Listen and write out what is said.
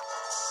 you